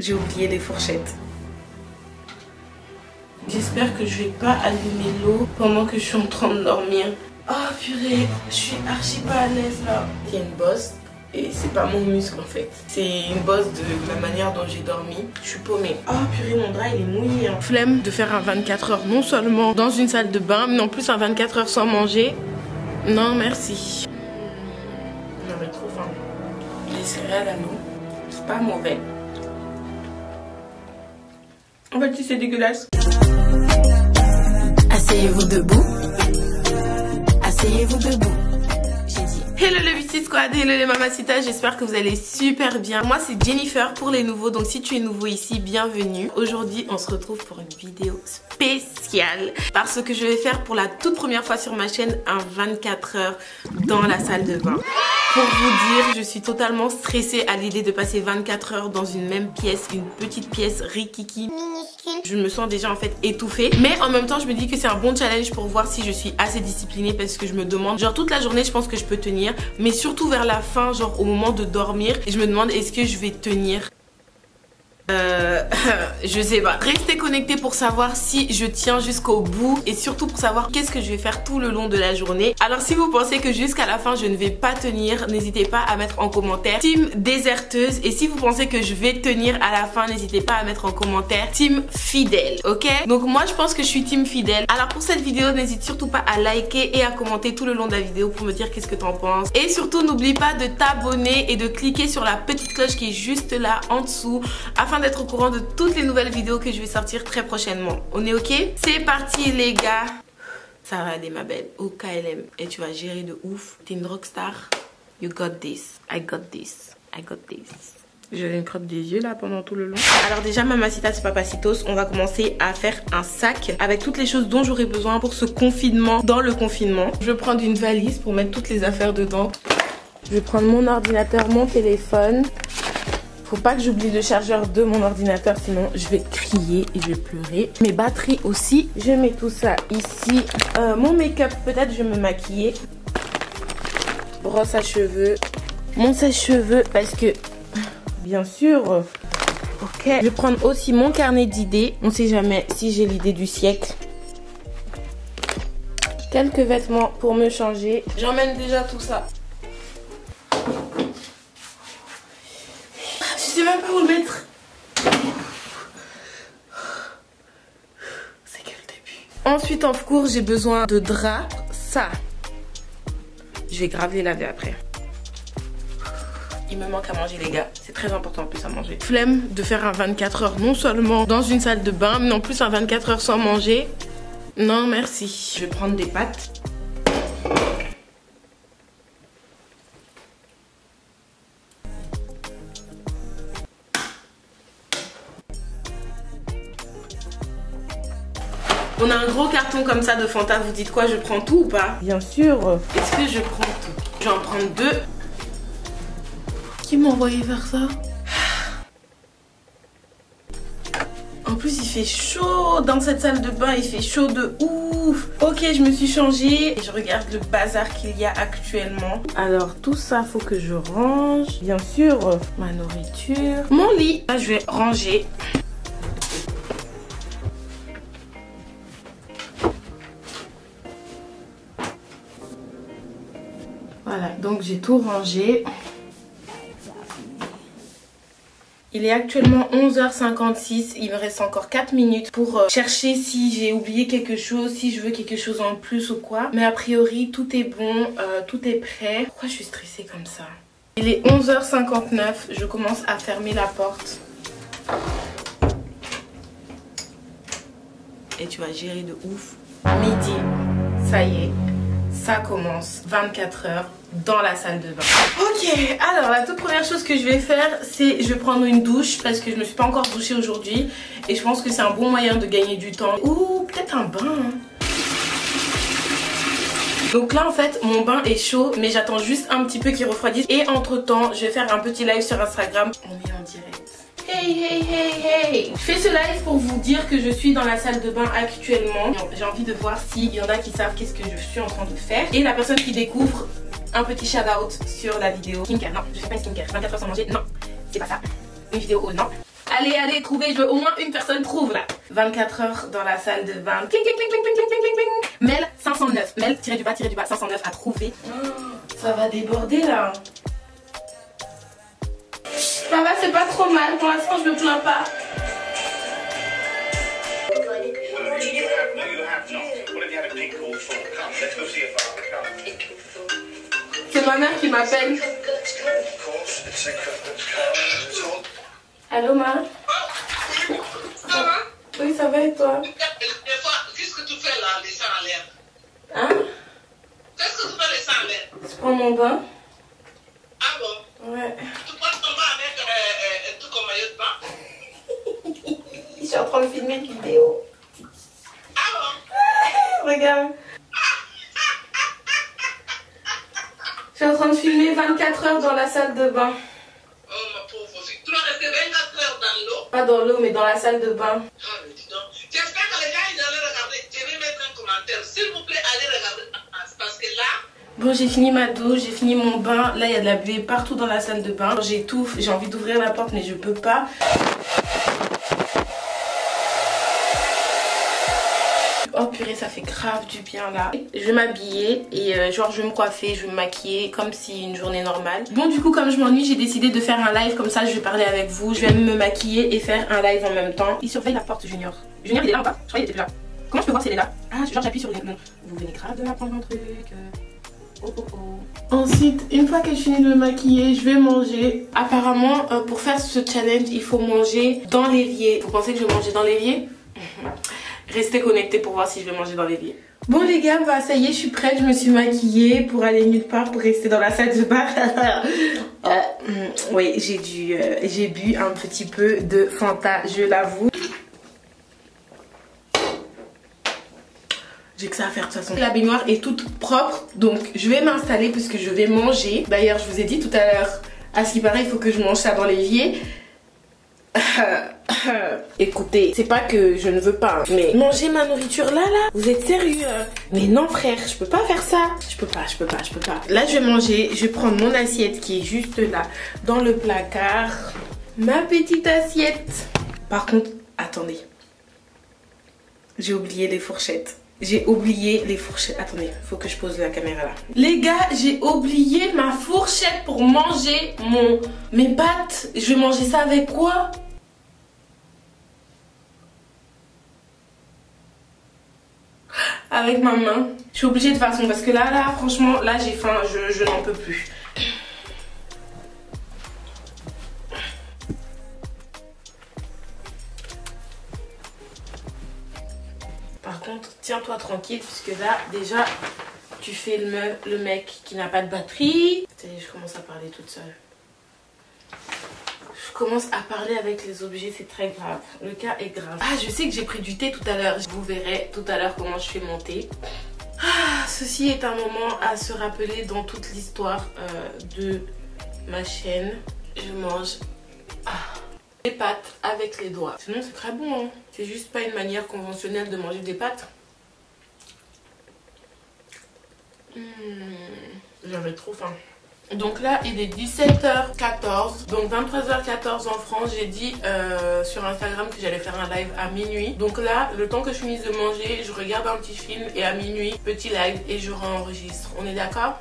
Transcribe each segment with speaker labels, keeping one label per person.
Speaker 1: J'ai oublié les fourchettes. J'espère que je vais pas allumer l'eau pendant que je suis en train de dormir. Oh purée, je suis archi pas à l'aise là. Il y a une bosse et c'est pas mon muscle en fait. C'est une bosse de la manière dont j'ai dormi. Je suis paumée. Oh purée, mon drap il est mouillé. Hein. Flemme de faire un 24 heures non seulement dans une salle de bain, mais en plus un 24 heures sans manger. Non merci. Non mais trop faim. Les céréales à l'eau, c'est pas mauvais. En fait, c'est dégueulasse.
Speaker 2: Asseyez-vous debout. Asseyez-vous debout. J'ai dit.
Speaker 1: Hello le Beauty Squad, hello les mamacitas, j'espère que vous allez super bien. Moi c'est Jennifer pour les nouveaux, donc si tu es nouveau ici, bienvenue. Aujourd'hui on se retrouve pour une vidéo spéciale parce que je vais faire pour la toute première fois sur ma chaîne un 24 heures dans la salle de bain. Pour vous dire, je suis totalement stressée à l'idée de passer 24 heures dans une même pièce, une petite pièce rikiki. Je me sens déjà en fait étouffée. Mais en même temps, je me dis que c'est un bon challenge pour voir si je suis assez disciplinée parce que je me demande, genre toute la journée, je pense que je peux tenir. Mais surtout vers la fin, genre au moment de dormir, et je me demande est-ce que je vais tenir? Euh, je sais pas. Restez connectés pour savoir si je tiens jusqu'au bout et surtout pour savoir qu'est-ce que je vais faire tout le long de la journée. Alors si vous pensez que jusqu'à la fin je ne vais pas tenir, n'hésitez pas à mettre en commentaire team déserteuse et si vous pensez que je vais tenir à la fin, n'hésitez pas à mettre en commentaire team fidèle, ok? Donc moi je pense que je suis team fidèle. Alors pour cette vidéo, n'hésite surtout pas à liker et à commenter tout le long de la vidéo pour me dire qu'est-ce que t'en penses. Et surtout n'oublie pas de t'abonner et de cliquer sur la petite cloche qui est juste là en dessous afin d'être au courant de toutes les nouvelles vidéos que je vais sortir très prochainement. On est ok? C'est parti les gars Ça va aller ma belle, au KLM. Et tu vas gérer de ouf. T'es une rockstar. You got this. I got this. I got this. J'ai une crotte des yeux là pendant tout le long. Alors déjà mamacita c'est papacitos, on va commencer à faire un sac avec toutes les choses dont j'aurai besoin pour ce confinement, dans le confinement. Je vais prendre une valise pour mettre toutes les affaires dedans. Je vais prendre mon ordinateur, mon téléphone, faut pas que j'oublie le chargeur de mon ordinateur, sinon je vais crier et je vais pleurer. Mes batteries aussi, je mets tout ça ici. Euh, mon make-up, peut-être je vais me maquiller. Brosse à cheveux. Mon sèche-cheveux, parce que, bien sûr, ok. Je vais prendre aussi mon carnet d'idées. On sait jamais si j'ai l'idée du siècle. Quelques vêtements pour me changer. J'emmène déjà tout ça. Je sais même pas où le mettre. C'est que le début. Ensuite, en cours, j'ai besoin de draps. Ça. Je vais grave les laver après. Il me manque à manger les gars, c'est très important en plus à manger. Flemme de faire un 24 heures non seulement dans une salle de bain, mais en plus un 24 heures sans manger. Non merci. Je vais prendre des pâtes. Comme ça de Fanta, vous dites quoi, je prends tout ou pas Bien sûr. Est-ce que je prends tout Je vais en prendre deux. Qui m'a envoyé faire ça En plus il fait chaud dans cette salle de bain, il fait chaud de ouf. Ok je me suis changée. Et je regarde le bazar qu'il y a actuellement. Alors tout ça faut que je range. Bien sûr. Ma nourriture. Mon lit, là je vais ranger donc j'ai tout rangé. Il est actuellement 11h56, il me reste encore 4 minutes pour euh, chercher si j'ai oublié quelque chose, si je veux quelque chose en plus ou quoi. Mais a priori tout est bon, euh, tout est prêt. Pourquoi je suis stressée comme ça? Il est 11h59, je commence à fermer la porte. Et tu vas gérer de ouf. Midi, ça y est, ça commence 24 heures dans la salle de bain. Ok, alors la toute première chose que je vais faire, c'est je vais prendre une douche parce que je ne me suis pas encore douchée aujourd'hui et je pense que c'est un bon moyen de gagner du temps. Ou peut-être un bain. hein. Donc là en fait mon bain est chaud mais j'attends juste un petit peu qu'il refroidisse et entre temps je vais faire un petit live sur Instagram. On est en direct. Hey hey hey hey Je fais ce live pour vous dire que je suis dans la salle de bain actuellement. J'ai envie de voir s'il y en a qui savent qu'est-ce que je suis en train de faire. Et la personne qui découvre un petit shout out sur la vidéo. Skincare, non, je fais pas une skincare. 24 heures sans manger, non, c'est pas ça. Une vidéo, oh non. Allez, allez, trouvez, je veux au moins une personne trouve là. 24 heures dans la salle de bain. Cling, cling, cling, cling, cling, cling, cling, cling. Mel 509. Mel, tiré du bas, tiré du bas, 509 à trouver. Oh, ça va déborder là. Ça va, c'est pas trop mal. Pour l'instant, je me plains pas. C'est ma mère qui m'appelle. Allô, ma?
Speaker 3: Ça va
Speaker 1: Oui, ça va et toi?
Speaker 3: Des fois, qu'est-ce que tu fais là, les seins en l'air
Speaker 1: Hein?
Speaker 3: Qu'est-ce que tu fais les seins en l'air
Speaker 1: Je prends mon bain?
Speaker 3: Ah bon
Speaker 1: Ouais.
Speaker 3: Tu prends ton bain avec euh, euh, un truc comme maillot de bain
Speaker 1: Je suis en train de filmer une vidéo.
Speaker 3: Ah bon
Speaker 1: Regarde. Je suis en train de filmer 24 heures dans la salle de bain.
Speaker 3: Oh ma pauvre fille. Tu vas rester 24 heures dans l'eau
Speaker 1: Pas dans l'eau, mais dans la salle de bain.
Speaker 3: Ah mais dis donc. J'espère que les gens ils allaient regarder. Je vais mettre un commentaire. S'il vous plaît, allez regarder. Parce que là,
Speaker 1: Bon, j'ai fini ma douche, j'ai fini mon bain. Là, il y a de la buée partout dans la salle de bain. J'étouffe, j'ai envie d'ouvrir la porte, mais je peux pas. Oh purée, ça fait grave du bien là. Je vais m'habiller et euh, genre je vais me coiffer, je vais me maquiller comme si une journée normale. Bon du coup comme je m'ennuie, j'ai décidé de faire un live comme ça, je vais parler avec vous. Je vais me maquiller et faire un live en même temps. Il surveille la porte Junior. Junior il est là ou pas? Je crois qu'il était plus là. Comment je peux voir s'il est là? Ah genre j'appuie sur le... Non. Vous venez grave de m'apprendre un truc. euh. Oh, oh, oh. Ensuite, une fois que je finis de me maquiller, je vais manger. Apparemment, euh, pour faire ce challenge, il faut manger dans l'évier. Vous pensez que je vais manger dans l'évier? Restez connectés pour voir si je vais manger dans l'évier. Bon les gars, bah ça y est, je suis prête, je me suis maquillée pour aller nulle part, pour rester dans la salle de bain. Euh, mm, oui, j'ai dû, euh, j'ai bu un petit peu de Fanta, je l'avoue. J'ai que ça à faire de toute façon. La baignoire est toute propre, donc je vais m'installer puisque je vais manger. D'ailleurs, je vous ai dit tout à l'heure, à ce qui paraît, il faut que je mange ça dans l'évier. Écoutez, c'est pas que je ne veux pas, mais manger ma nourriture là, là, vous êtes sérieux hein Mais non frère, je peux pas faire ça. Je peux pas, je peux pas, je peux pas. Là, je vais manger, je vais prendre mon assiette qui est juste là, dans le placard. Ma petite assiette. Par contre, attendez. J'ai oublié les fourchettes. J'ai oublié les fourchettes. Attendez, faut que je pose la caméra là. Les gars, j'ai oublié ma fourchette pour manger mon mes pâtes. Je vais manger ça avec quoi? Avec ma main. Je suis obligée de toute façon parce que là, là, franchement, là j'ai faim. Je, je n'en peux plus. Par contre, tiens-toi tranquille puisque là, déjà, tu fais le, me- le mec qui n'a pas de batterie. Je commence à parler toute seule. Commence à parler avec les objets, c'est très grave. Le cas est grave. Ah, je sais que j'ai pris du thé tout à l'heure. Vous verrez tout à l'heure comment je fais mon thé. Ah, ceci est un moment à se rappeler dans toute l'histoire euh, de ma chaîne. Je mange ah, des pâtes avec les doigts. Sinon, c'est très bon. hein. C'est juste pas une manière conventionnelle de manger des pâtes. Hmm, J'avais trop faim. Donc là, il est 17h14, donc 23h14 en France. J'ai dit euh, sur Instagram que j'allais faire un live à minuit. Donc là, le temps que je finisse de manger, je regarde un petit film et à minuit, petit live et je réenregistre. On est d'accord?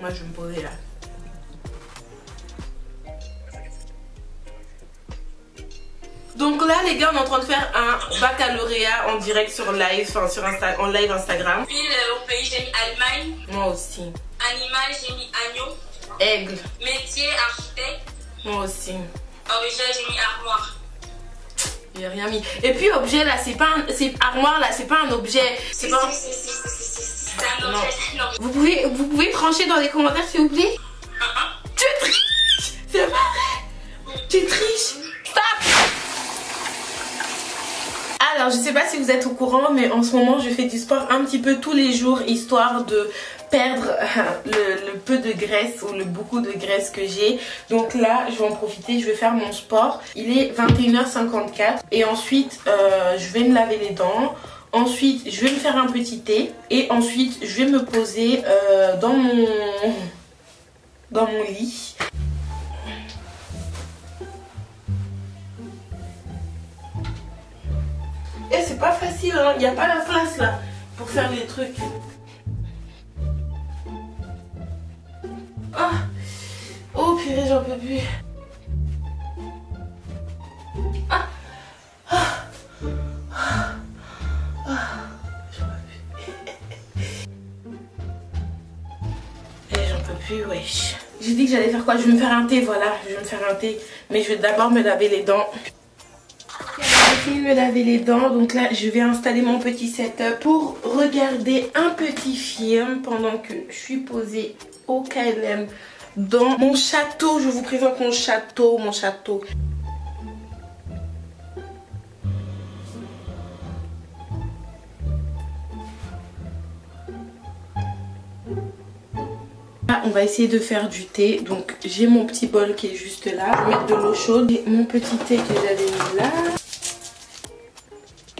Speaker 1: Moi, je vais me poser là. Donc là, les gars, on est en train de faire un baccalauréat en direct sur live, enfin sur Insta, en live Instagram.
Speaker 4: Ville euh, au pays, j'ai mis Allemagne.
Speaker 1: Moi aussi.
Speaker 4: Animal, j'ai mis agneau.
Speaker 1: Aigle.
Speaker 4: Métier, architecte.
Speaker 1: Moi aussi.
Speaker 4: Objet, j'ai mis armoire.
Speaker 1: J'ai rien mis. Et puis objet là, c'est pas un, armoire là, c'est pas un objet. C'est pas.
Speaker 4: Si, si, si, un objet. Non.
Speaker 1: Vous pouvez, vous pouvez trancher dans les commentaires s'il vous plaît? Tu triches C'est pas vrai? Tu triches? Stop Alors, je sais pas si vous êtes au courant, mais en ce moment, je fais du sport un petit peu tous les jours, histoire de perdre euh, le, peu de graisse ou le beaucoup de graisse que j'ai. Donc là, je vais en profiter, je vais faire mon sport. Il est 21h54 et ensuite, euh, je vais me laver les dents. Ensuite, je vais me faire un petit thé et ensuite, je vais me poser euh, dans mon dans mon lit. Et c'est pas facile, hein. il n'y a pas la place là pour faire les trucs. J'en peux plus. Ah J'en peux plus. J'ai dit que j'allais faire quoi? Je vais me faire un thé, voilà. Je vais me faire un thé. Mais je vais d'abord me laver les dents. J'ai fini de me laver les dents, donc là je vais installer mon petit setup pour regarder un petit film pendant que je suis posée au KLM dans mon château. Je vous présente mon château, mon château. Là, on va essayer de faire du thé. Donc j'ai mon petit bol qui est juste là. Je vais mettre de l'eau chaude mon petit thé que j'avais mis là.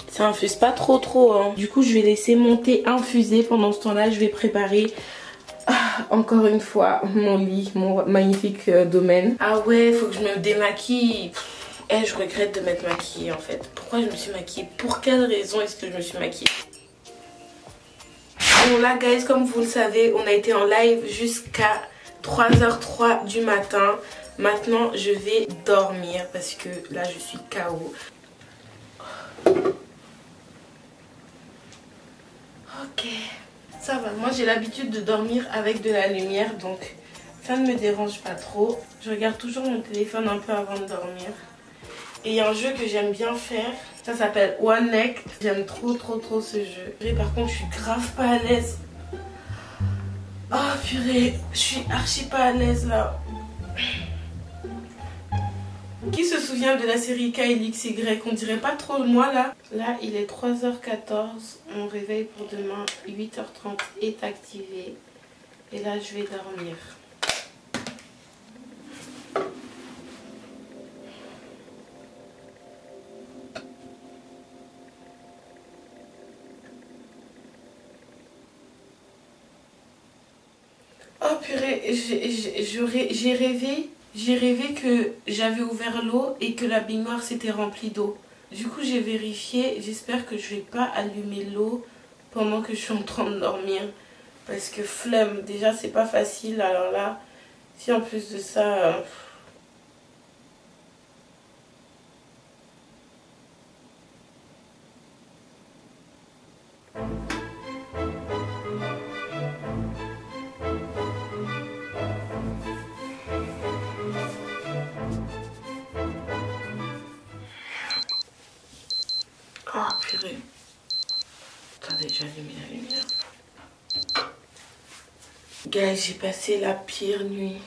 Speaker 1: Ça infuse pas trop trop. Hein. Du coup, je vais laisser mon thé infuser. Pendant ce temps-là, je vais préparer encore une fois mon lit, mon magnifique euh, domaine. Ah ouais, faut que je me démaquille. Eh, je regrette de m'être maquillée en fait. Pourquoi je me suis maquillée? Pour quelle raison est-ce que je me suis maquillée? Bon là guys, comme vous le savez, on a été en live jusqu'à 3h03 du matin. Maintenant, je vais dormir parce que là, je suis KO. Ok, ça va. Moi, j'ai l'habitude de dormir avec de la lumière, donc ça ne me dérange pas trop. Je regarde toujours mon téléphone un peu avant de dormir. Et il y a un jeu que j'aime bien faire. Ça s'appelle One Neck. J'aime trop, trop, trop ce jeu. Et par contre, je suis grave pas à l'aise. Oh purée, je suis archi pas à l'aise là. Qui se souvient de la série KLXY On dirait pas trop moi là. Là, il est 3h14. Mon réveil pour demain, 8h30, est activé. Et là, je vais dormir. Oh purée, j'ai rêvé, j'ai rêvé que j'avais ouvert l'eau et que la baignoire s'était remplie d'eau. Du coup j'ai vérifié, j'espère que je vais pas allumer l'eau pendant que je suis en train de dormir. Parce que flemme, déjà c'est pas facile, alors là, si en plus de ça... J'ai passé la pire nuit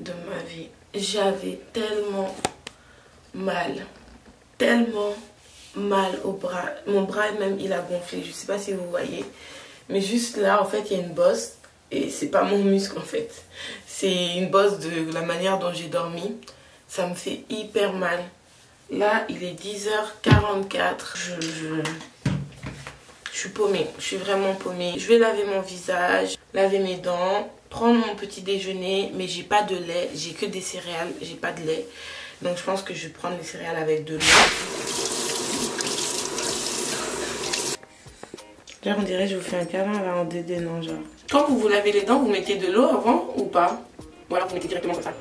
Speaker 1: de ma vie. J'avais tellement mal. Tellement mal au bras. Mon bras même, il a gonflé. Je sais pas si vous voyez. Mais juste là, en fait, il y a une bosse. Et c'est pas mon muscle, en fait. C'est une bosse de la manière dont j'ai dormi. Ça me fait hyper mal. Là, il est 10h44. Je, je, je suis paumée. Je suis vraiment paumée. Je vais laver mon visage, laver mes dents, prendre mon petit déjeuner. Mais j'ai pas de lait. J'ai que des céréales. J'ai pas de lait. Donc, je pense que je vais prendre les céréales avec de l'eau. Là, on dirait que je vous fais un câlin là en dédé, non, genre. Quand vous vous lavez les dents, vous mettez de l'eau avant ou pas? Ou alors vous mettez directement comme ça.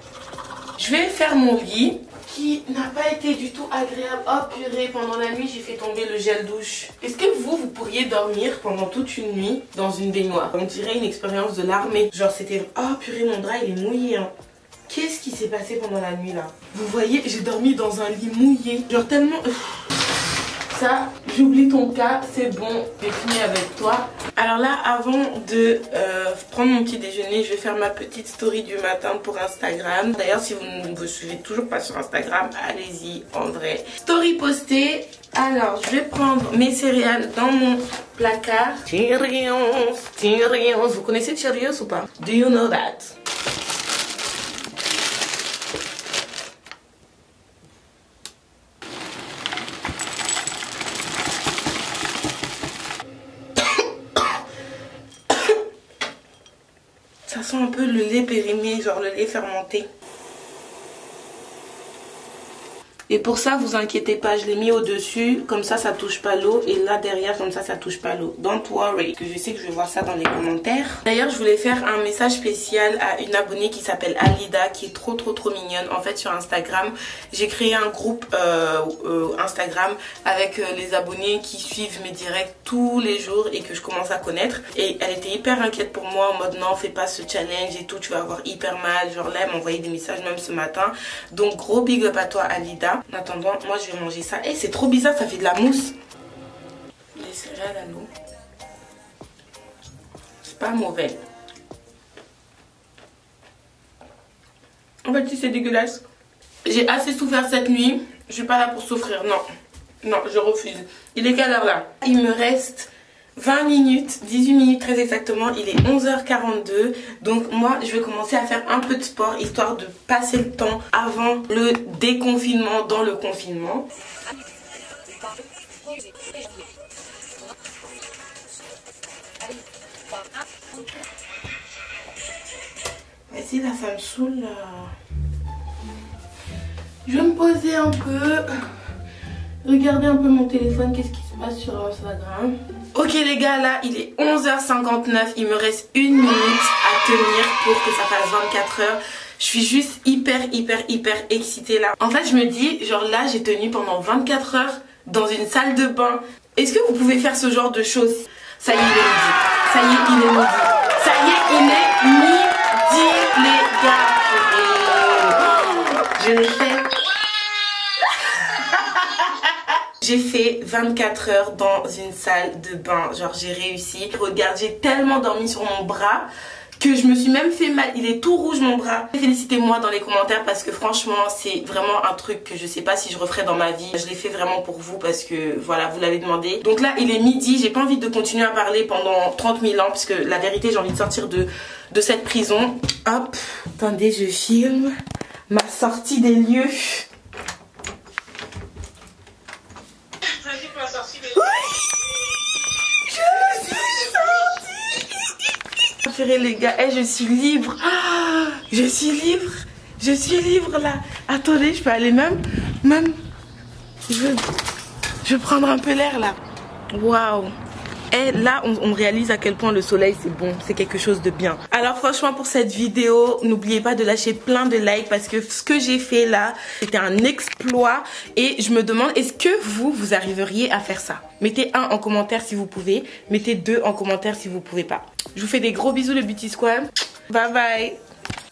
Speaker 1: Je vais faire mon lit qui n'a pas été du tout agréable. Oh purée, pendant la nuit, j'ai fait tomber le gel douche. Est-ce que vous, vous pourriez dormir pendant toute une nuit dans une baignoire? On dirait une expérience de l'armée. Genre, c'était... Oh purée, mon drap, il est mouillé. Hein. Qu'est-ce qui s'est passé pendant la nuit, là? Vous voyez, j'ai dormi dans un lit mouillé. Genre, tellement... J'oublie ton cas, c'est bon, j'ai fini avec toi. Alors là, avant de euh, prendre mon petit déjeuner, je vais faire ma petite story du matin pour Instagram. D'ailleurs, si vous ne me suivez toujours pas sur Instagram, allez-y en vrai. Story postée. Alors, je vais prendre mes céréales dans mon placard. Cheerios, Cheerios. Vous connaissez Cheerios ou pas? Do you know that Ça sent un peu le lait périmé, genre le lait fermenté. Et pour ça, vous inquiétez pas, je l'ai mis au-dessus, comme ça, ça touche pas l'eau. Et là, derrière, comme ça, ça touche pas l'eau. Don't worry. Je sais que je vais voir ça dans les commentaires. D'ailleurs, je voulais faire un message spécial à une abonnée qui s'appelle Alida, qui est trop, trop, trop mignonne. En fait, sur Instagram, j'ai créé un groupe euh, euh, Instagram avec euh, les abonnés qui suivent mes directs tous les jours et que je commence à connaître. Et elle était hyper inquiète pour moi en mode non, fais pas ce challenge et tout, tu vas avoir hyper mal. Genre là, elle m'a envoyé des messages même ce matin. Donc, gros big up à toi, Alida. En attendant, moi je vais manger ça. Et c'est trop bizarre, ça fait de la mousse. Les céréales à l'eau. C'est pas mauvais. En fait, c'est dégueulasse. J'ai assez souffert cette nuit. Je suis pas là pour souffrir, non. Non, je refuse. Il est quelle heure là? Il me reste 20 minutes, 18 minutes très exactement, il est 11h42 donc moi je vais commencer à faire un peu de sport histoire de passer le temps avant le déconfinement dans le confinement. Si là ça me saoule Je vais me poser un peu, regarder un peu mon téléphone, qu'est-ce qui se passe sur Instagram? Ok les gars, là il est 11h59, il me reste une minute à tenir pour que ça fasse 24 heures. Je suis juste hyper hyper hyper excitée là. En fait je me dis, genre là j'ai tenu pendant 24 heures dans une salle de bain. Est-ce que vous pouvez faire ce genre de choses? Ça y est, il est midi. Ça y est, il est midi. Ça y est, il est midi les gars. Je l'ai fait J'ai fait 24 heures dans une salle de bain. Genre, j'ai réussi. Regarde, j'ai tellement dormi sur mon bras que je me suis même fait mal. Il est tout rouge mon bras. Félicitez-moi dans les commentaires parce que franchement, c'est vraiment un truc que je sais pas si je referai dans ma vie. Je l'ai fait vraiment pour vous parce que voilà, vous l'avez demandé. Donc là, il est midi. J'ai pas envie de continuer à parler pendant 30 000 ans parce que la vérité, j'ai envie de sortir de, de cette prison. Hop. Attendez, je filme ma sortie des lieux. Les gars, et je suis libre. Ah, je suis libre. Je suis libre là. Attendez, je peux aller même. Même. Je je veux prendre un peu l'air là. Waouh. Et là, on, réalise à quel point le soleil, c'est bon, c'est quelque chose de bien. Alors franchement, pour cette vidéo, n'oubliez pas de lâcher plein de likes parce que ce que j'ai fait là, c'était un exploit. Et je me demande, est-ce que vous, vous arriveriez à faire ça? Mettez un en commentaire si vous pouvez. Mettez deux en commentaire si vous pouvez pas. Je vous fais des gros bisous le Beauty Squad. Bye bye